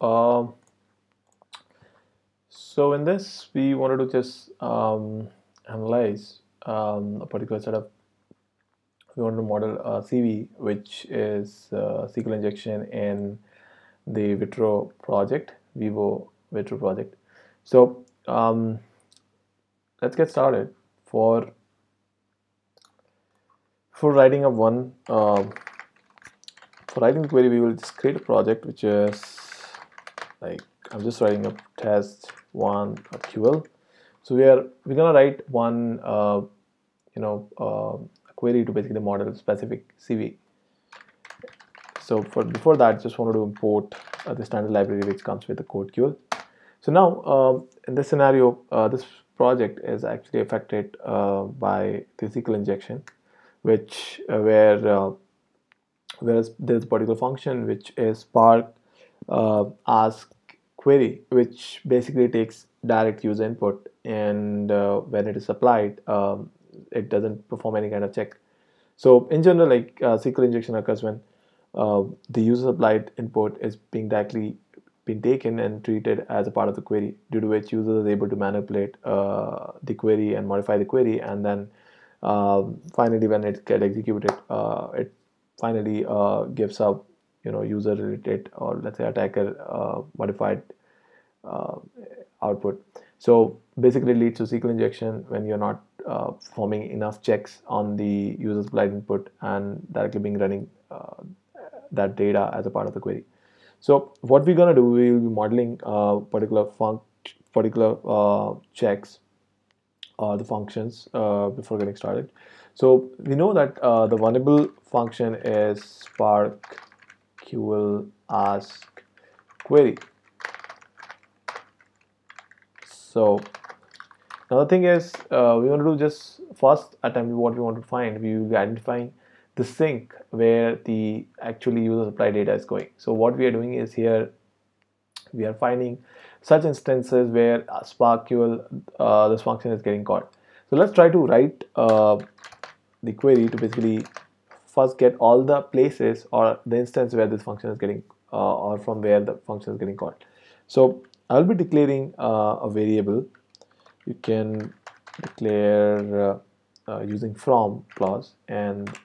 Um, so in this, we wanted to just um, analyze um, a particular set of. We want to model a CV, which is uh, SQL injection in the Vitro project, Vivo Vitro project. So um, let's get started. For for writing a one uh, for writing the query, we will just create a project which is like I'm just writing a test one QL. So we are we're gonna write one uh, you know uh, query to basically the model specific CV. So for before that, just wanted to import uh, the standard library which comes with the CodeQL. So now um, in this scenario, uh, this project is actually affected uh, by the SQL injection, which uh, where whereas there's a particular function which is spark uh, ask query which basically takes direct user input and uh, when it is applied um, it doesn't perform any kind of check. So in general like uh, SQL injection occurs when uh, the user applied input is being directly been taken and treated as a part of the query due to which user is able to manipulate uh, the query and modify the query and then um, finally when it get executed uh, it finally uh, gives a you know user related or let's say attacker uh, modified uh, output so basically leads to SQL injection when you're not uh, performing enough checks on the user's applied input and directly being running uh, that data as a part of the query so what we're gonna do we will be modeling uh, particular func particular checks uh, the functions uh, before getting started. So we know that uh, the vulnerable function is spark ql ask query. So another thing is uh, we want to do just first attempt what we want to find. We will be identifying the sink where the actually user supply data is going. So what we are doing is here we are finding such instances where SPARQL uh, this function is getting caught So let's try to write uh, the query to basically first get all the places or the instance where this function is getting uh, or from where the function is getting called. So I'll be declaring uh, a variable. You can declare uh, uh, using from clause and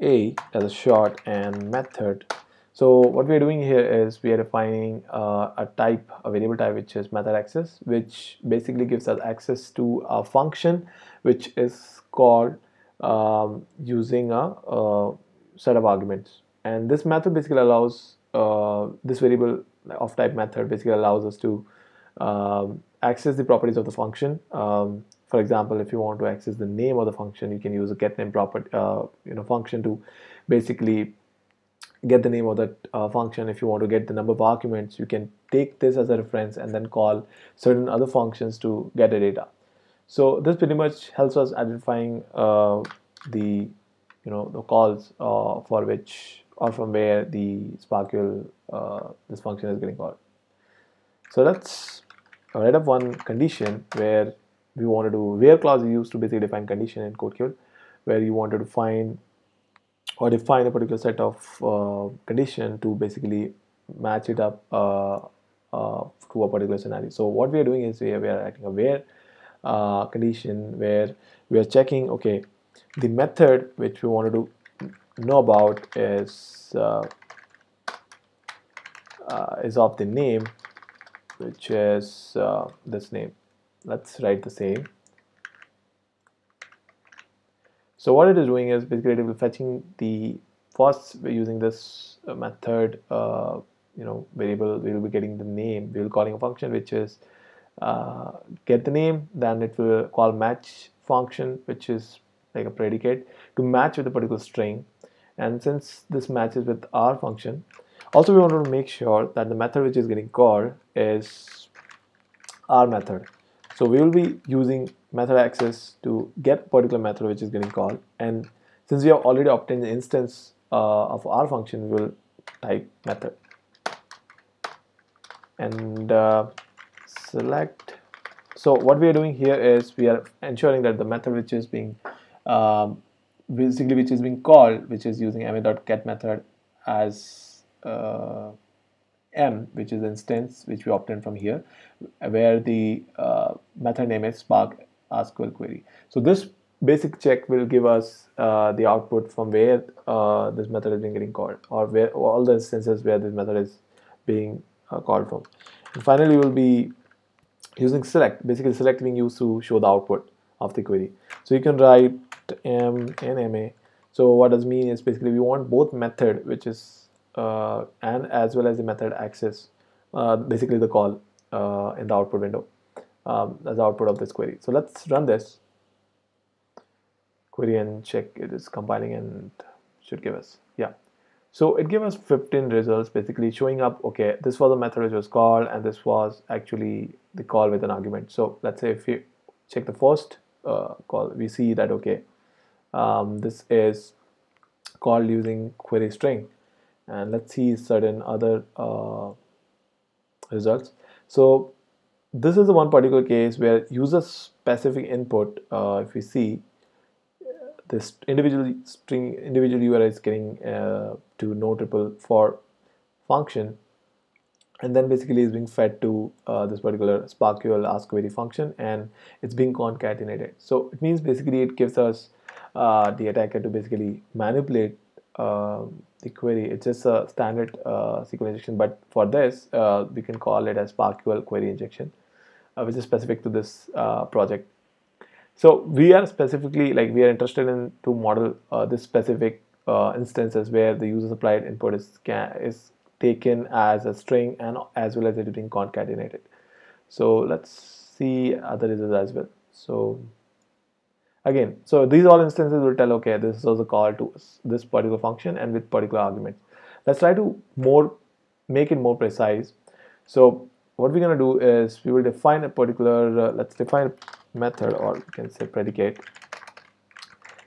a as a short and method so what we are doing here is we are defining uh, a type, a variable type, which is method access, which basically gives us access to a function which is called um, using a, a, set of arguments. And this method basically allows uh, this variable of type method basically allows us to um, access the properties of the function. Um, for example, if you want to access the name of the function, you can use a get name property, uh, you know, function to basically get the name of that uh, function if you want to get the number of arguments you can take this as a reference and then call certain other functions to get the data so this pretty much helps us identifying uh, the you know the calls uh, for which or from where the SPARQL uh, this function is getting called so let's write up one condition where we want to do where clause is used to basically define condition in CodeQL where you wanted to find or define a particular set of uh, condition to basically match it up uh, uh, to a particular scenario. So what we are doing is we are, we are writing a where uh, condition where we are checking okay the method which we wanted to know about is uh, uh, is of the name which is this name. Let's write the same so what it is doing is basically it will fetching the first We're using this uh, method uh, you know variable we will be getting the name we will calling a function which is uh, get the name then it will call match function which is like a predicate to match with a particular string. And since this matches with our function also we want to make sure that the method which is getting called is our method. So we will be using method access to get particular method which is getting called. And since we have already obtained the instance uh, of our function we will type method. And uh, select. So what we are doing here is we are ensuring that the method which is being um, basically which is being called which is using ma.get method as uh, m which is instance which we obtained from here where the uh, method name is spark sql query. So this basic check will give us uh, the output from where uh, this method is being getting called or where all the instances where this method is being uh, called from. And finally we'll be using select basically select being used to show the output of the query. So you can write m and ma so what does mean is basically we want both method which is uh, and as well as the method access uh, basically the call uh, in the output window um, as the output of this query. So let's run this query and check it is compiling and should give us yeah so it gave us 15 results basically showing up okay this was a method which was called and this was actually the call with an argument. So let's say if you check the first uh, call we see that okay um, this is called using query string. And let's see certain other uh, results. So this is the one particular case where user specific input uh, if we see this individual string individual URI is getting uh, to no triple for function. And then basically is being fed to uh, this particular SPARQL ask query function and it's being concatenated. So it means basically it gives us uh, the attacker to basically manipulate uh, the query. It's just a standard uh, SQL injection but for this uh, we can call it as SPARQL query injection uh, which is specific to this project so we are specifically like we are interested in to model uh, this specific uh, instances where the user supplied input is is taken as a string and as well as it is being concatenated. So let's see other results as well. So again, so these all instances will tell okay this was a call to this particular function and with particular arguments. Let's try to more make it more precise. So what we're going to do is we will define a particular uh, let's define method or you can say predicate.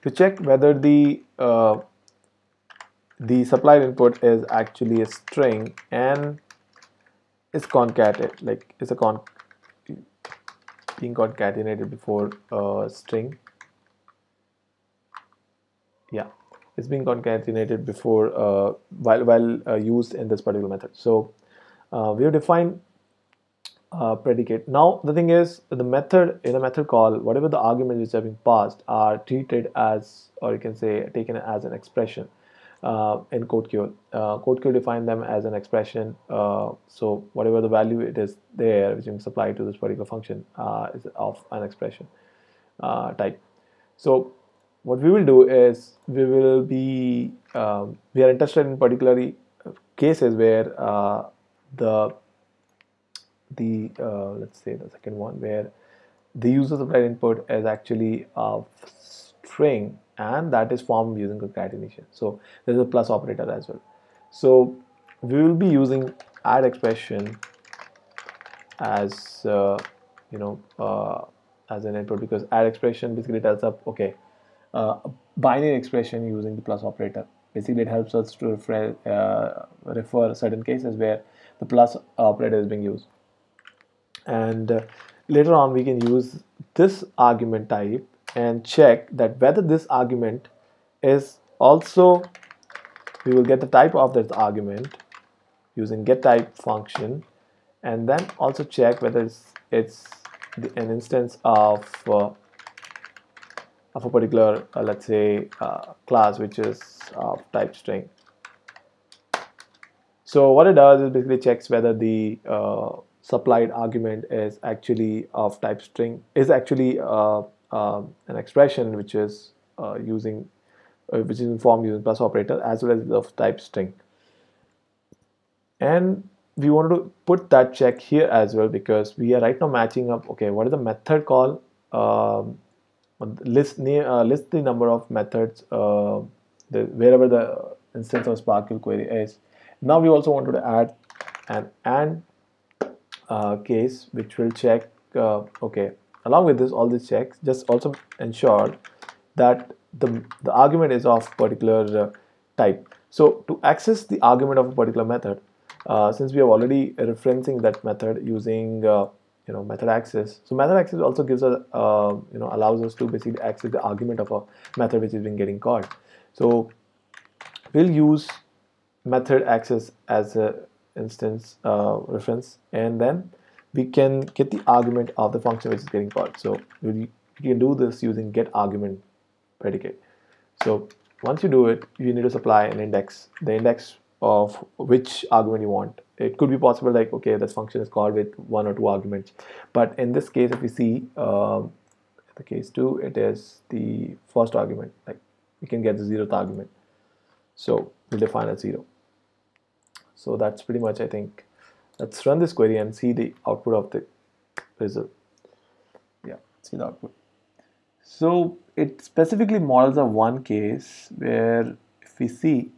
To check whether the uh, the supplied input is actually a string and is concatenated like is a con being concatenated before a string. Yeah it's being concatenated before uh, while while uh, used in this particular method. So uh, we have defined uh, predicate. Now the thing is the method in a method call whatever the arguments which are being passed are treated as or you can say taken as an expression uh, in CodeQL. Uh, CodeQL define them as an expression uh, so whatever the value it is there which is supplied to this particular function uh, is of an expression uh, type. So what we will do is we will be um, we are interested in particularly cases where uh, the the uh, let's say the second one where the user supplied input is actually a string and that is formed using concatenation. So there's a plus operator as well. So we will be using add expression as uh, you know uh, as an input because add expression basically tells up okay uh, binary expression using the plus operator. Basically it helps us to refer, uh, refer certain cases where the plus operator is being used and uh, later on we can use this argument type and check that whether this argument is also we will get the type of this argument using get type function and then also check whether it's, it's the, an instance of uh, of a particular uh, let's say uh, class which is of type string. So what it does is basically checks whether the uh, supplied argument is actually of type string is actually uh, uh, an expression which is uh, using uh, which is informed using plus operator as well as of type string. And we wanted to put that check here as well because we are right now matching up okay what is the method call um, list uh, list the number of methods uh, the, wherever the instance of SPARQL query is. Now we also wanted to add an and uh, case which will check uh, okay. Along with this all these checks just also ensure that the the argument is of particular uh, type. So to access the argument of a particular method uh, since we are already referencing that method using you know method access so method access also gives us uh, you know allows us to basically access the argument of a method which is being getting called so we'll use method access as a instance uh, reference and then we can get the argument of the function which is getting called. So you can do this using get argument predicate. So once you do it you need to supply an index the index of which argument you want. It could be possible like okay this function is called with one or two arguments. But in this case if we see um, the case 2 it is the first argument like we can get the zeroth argument. So we'll define a zero so that's pretty much I think let's run this query and see the output of the result. Yeah see the output. So it specifically models a one case where if we see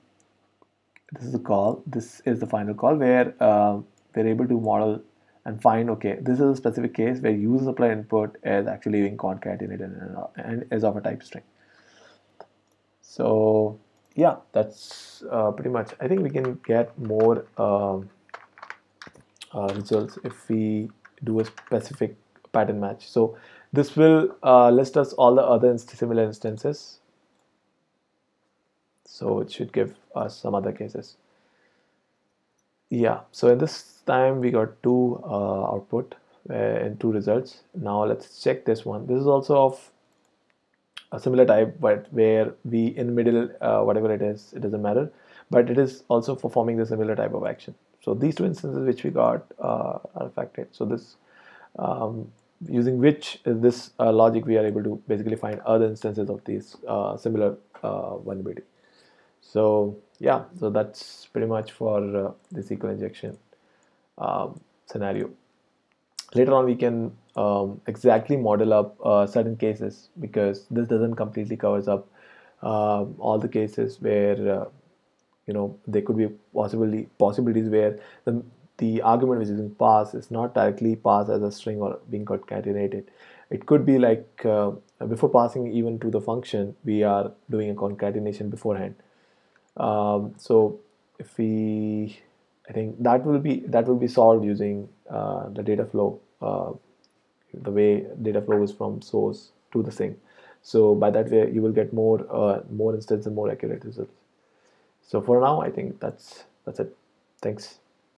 this is a call this is the final call where uh, we're able to model and find okay this is a specific case where user supply input is actually being concatenated and, and is of a type string. So yeah that's uh, pretty much. I think we can get more um, uh, results if we do a specific pattern match. So this will uh, list us all the other inst similar instances. So it should give us some other cases. Yeah so in this time we got two uh, output uh, and two results. Now let's check this one. This is also of a similar type but where we in middle uh, whatever it is it doesn't matter. But it is also performing the similar type of action. So these two instances which we got uh, are affected. So this um, using which this uh, logic we are able to basically find other instances of these uh, similar uh, vulnerability. So yeah. So that's pretty much for uh, the SQL injection um, scenario later on we can um, exactly model up uh, certain cases because this doesn't completely covers up uh, all the cases where uh, you know there could be possibly possibilities where the the argument which is being passed is not directly passed as a string or being concatenated. It could be like uh, before passing even to the function we are doing a concatenation beforehand. Um, so if we I think that will be that will be solved using uh, the data flow uh, the way data flows from source to the sink so by that way you will get more uh, more instance and more accurate results. So for now I think that's that's it. Thanks